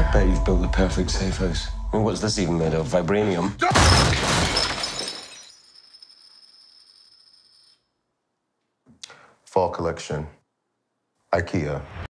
I Bet you've built the perfect safe house. I mean, what's this even made of? Vibranium? Fall collection. IKEA.